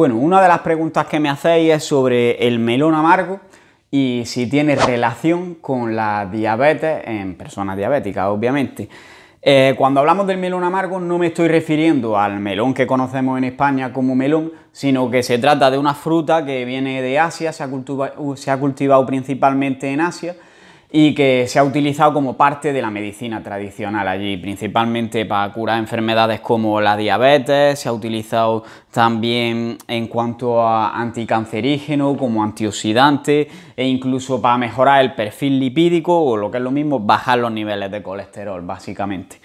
Bueno, una de las preguntas que me hacéis es sobre el melón amargo y si tiene relación con la diabetes en personas diabéticas, obviamente. Eh, cuando hablamos del melón amargo no me estoy refiriendo al melón que conocemos en España como melón, sino que se trata de una fruta que viene de Asia, se ha cultivado principalmente en Asia y que se ha utilizado como parte de la medicina tradicional allí, principalmente para curar enfermedades como la diabetes, se ha utilizado también en cuanto a anticancerígeno, como antioxidante e incluso para mejorar el perfil lipídico o lo que es lo mismo, bajar los niveles de colesterol, básicamente.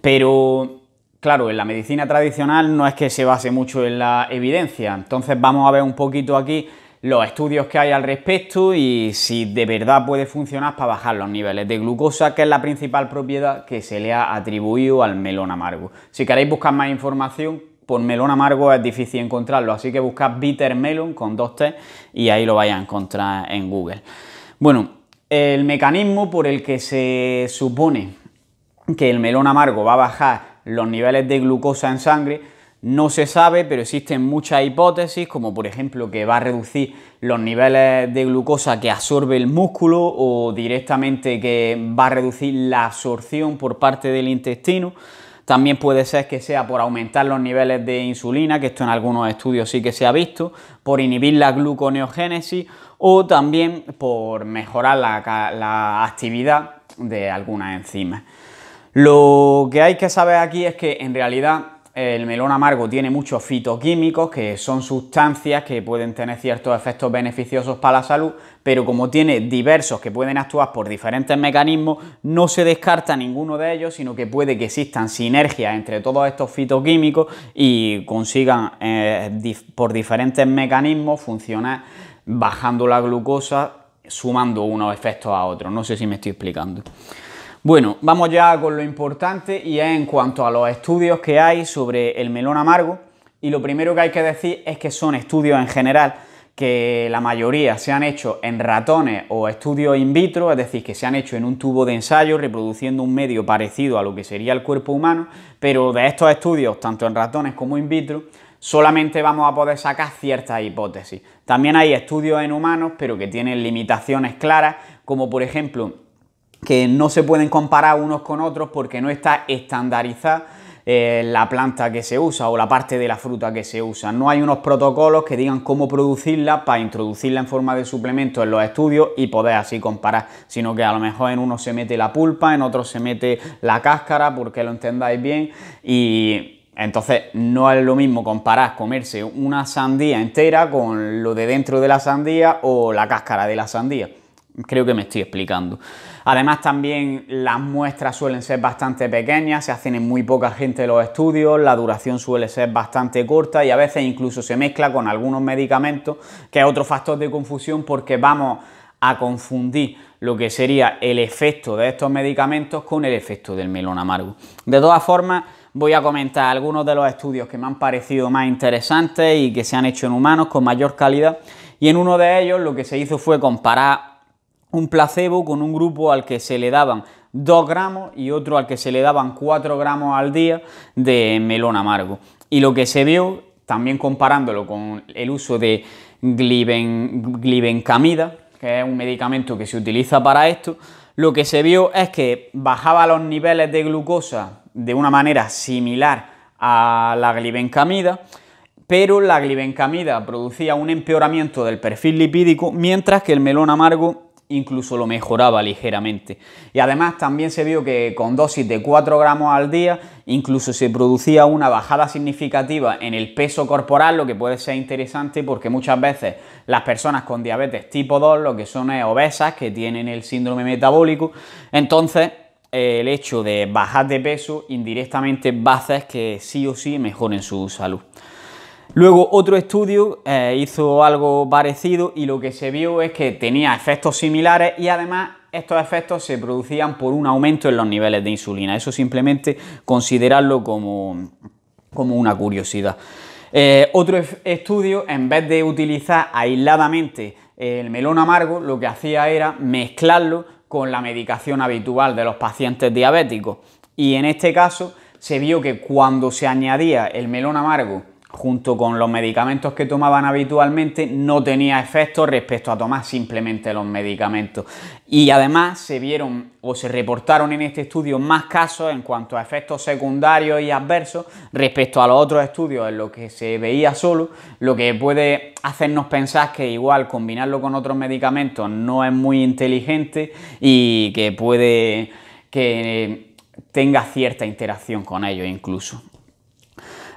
Pero claro, en la medicina tradicional no es que se base mucho en la evidencia, entonces vamos a ver un poquito aquí los estudios que hay al respecto y si de verdad puede funcionar para bajar los niveles de glucosa, que es la principal propiedad que se le ha atribuido al melón amargo. Si queréis buscar más información, por melón amargo es difícil encontrarlo, así que buscad bitter melon con dos T y ahí lo vais a encontrar en Google. Bueno, el mecanismo por el que se supone que el melón amargo va a bajar los niveles de glucosa en sangre no se sabe, pero existen muchas hipótesis, como por ejemplo que va a reducir los niveles de glucosa que absorbe el músculo o directamente que va a reducir la absorción por parte del intestino. También puede ser que sea por aumentar los niveles de insulina, que esto en algunos estudios sí que se ha visto, por inhibir la gluconeogénesis o también por mejorar la, actividad de algunas enzimas. Lo que hay que saber aquí es que en realidad el melón amargo tiene muchos fitoquímicos, que son sustancias que pueden tener ciertos efectos beneficiosos para la salud, pero como tiene diversos que pueden actuar por diferentes mecanismos, no se descarta ninguno de ellos, sino que puede que existan sinergias entre todos estos fitoquímicos y consigan eh, por diferentes mecanismos funcionar bajando la glucosa, sumando unos efectos a otros. No sé si me estoy explicando. Bueno, vamos ya con lo importante y es en cuanto a los estudios que hay sobre el melón amargo. Y lo primero que hay que decir es que son estudios en general que la mayoría se han hecho en ratones o estudios in vitro, es decir, que se han hecho en un tubo de ensayo reproduciendo un medio parecido a lo que sería el cuerpo humano, pero de estos estudios, tanto en ratones como in vitro, solamente vamos a poder sacar ciertas hipótesis. También hay estudios en humanos, pero que tienen limitaciones claras, como por ejemplo que no se pueden comparar unos con otros porque no está estandarizada eh, la planta que se usa o la parte de la fruta que se usa. No hay unos protocolos que digan cómo producirla para introducirla en forma de suplemento en los estudios y poder así comparar, sino que a lo mejor en uno se mete la pulpa, en otro se mete la cáscara, porque lo entendáis bien, y entonces no es lo mismo comparar comerse una sandía entera con lo de dentro de la sandía o la cáscara de la sandía. Creo que me estoy explicando. Además también las muestras suelen ser bastante pequeñas, se hacen en muy poca gente los estudios, la duración suele ser bastante corta y a veces incluso se mezcla con algunos medicamentos, que es otro factor de confusión porque vamos a confundir lo que sería el efecto de estos medicamentos con el efecto del melón amargo. De todas formas, voy a comentar algunos de los estudios que me han parecido más interesantes y que se han hecho en humanos con mayor calidad y en uno de ellos lo que se hizo fue comparar un placebo con un grupo al que se le daban 2 gramos y otro al que se le daban 4 gramos al día de melón amargo. Y lo que se vio, también comparándolo con el uso de glibencamida, que es un medicamento que se utiliza para esto, lo que se vio es que bajaba los niveles de glucosa de una manera similar a la glibencamida, pero la glibencamida producía un empeoramiento del perfil lipídico, mientras que el melón amargo incluso lo mejoraba ligeramente. Y además también se vio que con dosis de 4 gramos al día incluso se producía una bajada significativa en el peso corporal, lo que puede ser interesante porque muchas veces las personas con diabetes tipo 2 lo que son es obesas, que tienen el síndrome metabólico, entonces el hecho de bajar de peso indirectamente va a hacer que sí o sí mejoren su salud. Luego otro estudio eh, hizo algo parecido y lo que se vio es que tenía efectos similares y además estos efectos se producían por un aumento en los niveles de insulina. Eso simplemente considerarlo como, como una curiosidad. Eh, otro estudio, en vez de utilizar aisladamente el melón amargo, lo que hacía era mezclarlo con la medicación habitual de los pacientes diabéticos. Y en este caso se vio que cuando se añadía el melón amargo junto con los medicamentos que tomaban habitualmente, no tenía efecto respecto a tomar simplemente los medicamentos. Y además se vieron o se reportaron en este estudio más casos en cuanto a efectos secundarios y adversos respecto a los otros estudios en los que se veía solo, lo que puede hacernos pensar que igual combinarlo con otros medicamentos no es muy inteligente y que puede que tenga cierta interacción con ellos incluso.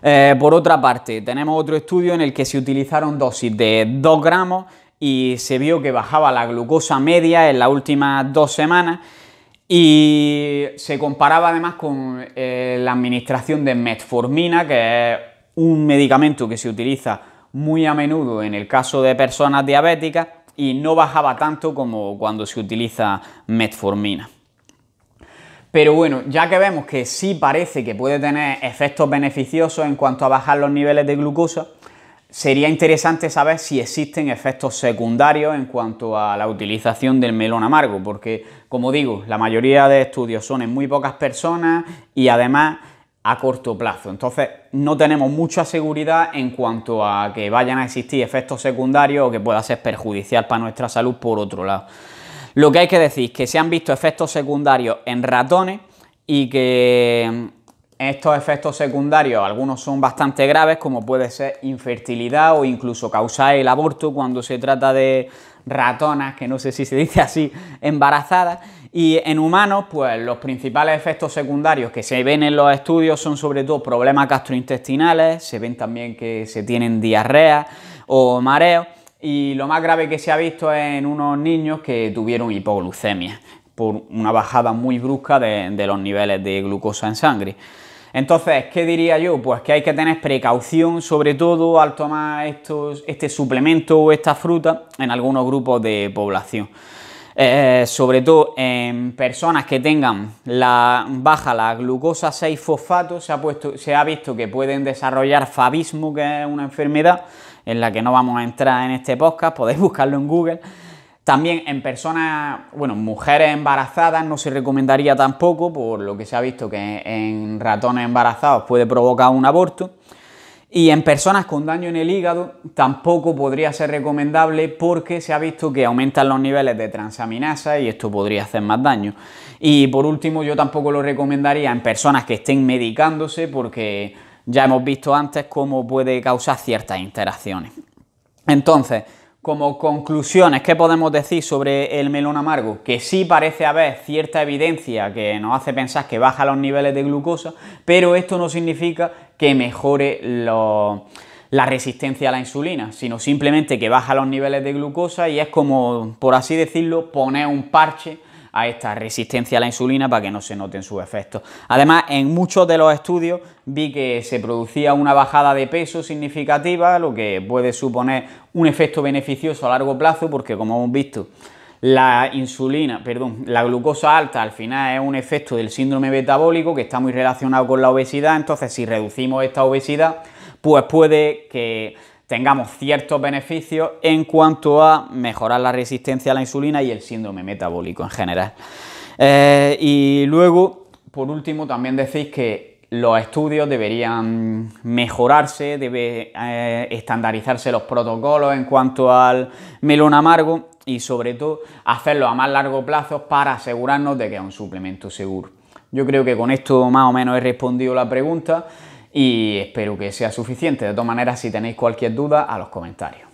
Eh, por otra parte, tenemos otro estudio en el que se utilizaron dosis de 2 gramos y se vio que bajaba la glucosa media en las últimas dos semanas y se comparaba además con eh, la administración de metformina, que es un medicamento que se utiliza muy a menudo en el caso de personas diabéticas y no bajaba tanto como cuando se utiliza metformina. Pero bueno, ya que vemos que sí parece que puede tener efectos beneficiosos en cuanto a bajar los niveles de glucosa, sería interesante saber si existen efectos secundarios en cuanto a la utilización del melón amargo, porque como digo, la mayoría de estudios son en muy pocas personas y además a corto plazo. Entonces no tenemos mucha seguridad en cuanto a que vayan a existir efectos secundarios o que pueda ser perjudicial para nuestra salud por otro lado. Lo que hay que decir es que se han visto efectos secundarios en ratones y que estos efectos secundarios, algunos son bastante graves, como puede ser infertilidad o incluso causar el aborto cuando se trata de ratonas, que no sé si se dice así, embarazadas. Y en humanos, pues los principales efectos secundarios que se ven en los estudios son sobre todo problemas gastrointestinales, se ven también que se tienen diarrea o mareos y lo más grave que se ha visto es en unos niños que tuvieron hipoglucemia por una bajada muy brusca de, los niveles de glucosa en sangre. Entonces, ¿qué diría yo? Pues que hay que tener precaución, sobre todo al tomar estos, este suplemento o esta fruta en algunos grupos de población. Eh, sobre todo en personas que tengan la, baja la glucosa 6-fosfato, se ha, se ha visto que pueden desarrollar fabismo, que es una enfermedad, en la que no vamos a entrar en este podcast, podéis buscarlo en Google. También en personas, bueno, mujeres embarazadas no se recomendaría tampoco, por lo que se ha visto que en ratones embarazados puede provocar un aborto. Y en personas con daño en el hígado tampoco podría ser recomendable porque se ha visto que aumentan los niveles de transaminasa y esto podría hacer más daño. Y por último, yo tampoco lo recomendaría en personas que estén medicándose porque ya hemos visto antes cómo puede causar ciertas interacciones. Entonces, como conclusiones, ¿qué podemos decir sobre el melón amargo? Que sí parece haber cierta evidencia que nos hace pensar que baja los niveles de glucosa, pero esto no significa que mejore la resistencia a la insulina, sino simplemente que baja los niveles de glucosa y es como, por así decirlo, poner un parche a esta resistencia a la insulina para que no se noten sus efectos. Además, en muchos de los estudios vi que se producía una bajada de peso significativa, lo que puede suponer un efecto beneficioso a largo plazo, porque como hemos visto, la insulina, perdón, la glucosa alta al final es un efecto del síndrome metabólico que está muy relacionado con la obesidad, entonces si reducimos esta obesidad, pues puede que tengamos ciertos beneficios en cuanto a mejorar la resistencia a la insulina y el síndrome metabólico en general. Eh, y luego, por último, también decís que los estudios deberían mejorarse, debe eh, estandarizarse los protocolos en cuanto al melón amargo y sobre todo hacerlo a más largo plazo para asegurarnos de que es un suplemento seguro. Yo creo que con esto más o menos he respondido la pregunta y espero que sea suficiente. De todas maneras, si tenéis cualquier duda, a los comentarios.